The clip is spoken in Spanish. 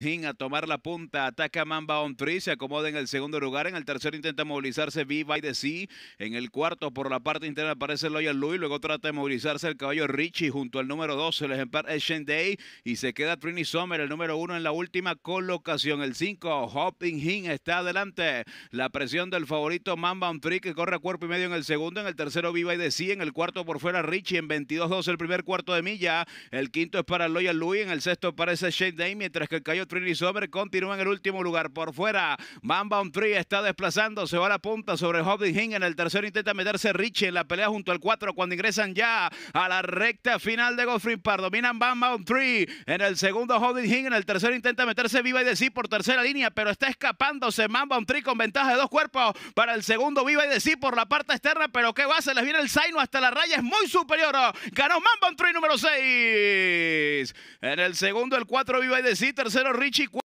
a tomar la punta, ataca Mamba on three, se acomoda en el segundo lugar, en el tercero intenta movilizarse V by the Sea, en el cuarto por la parte interna aparece Loyal Louis, luego trata de movilizarse el caballo Richie junto al número 12, el ejemplar Shen Day, y se queda Trini Sommer, el número uno en la última colocación, el 5, Hopping Hin está adelante, la presión del favorito Mamba on three que corre a cuerpo y medio en el segundo, en el tercero V by the Sea, en el cuarto por fuera Richie, en 22-2 el primer cuarto de milla, el quinto es para Loyal Louis, en el sexto aparece Shane Day, mientras que el caballo Trini Sommer continúa en el último lugar. Por fuera, on Tree está desplazando, se va a la punta sobre Hobbit Hing. En el tercero intenta meterse Richie en la pelea junto al 4 cuando ingresan ya a la recta final de Godfrey Park. Dominan on Tree. En el segundo, Hobbit Hing. En el tercero intenta meterse Viva y Decir por tercera línea, pero está escapándose on Tree con ventaja de dos cuerpos para el segundo Viva y Decir por la parte externa. Pero qué va, se les viene el Zaino hasta la raya, es muy superior. Ganó on Tree número 6. En el segundo, el 4 Viva y Decir. Tercero, Richie.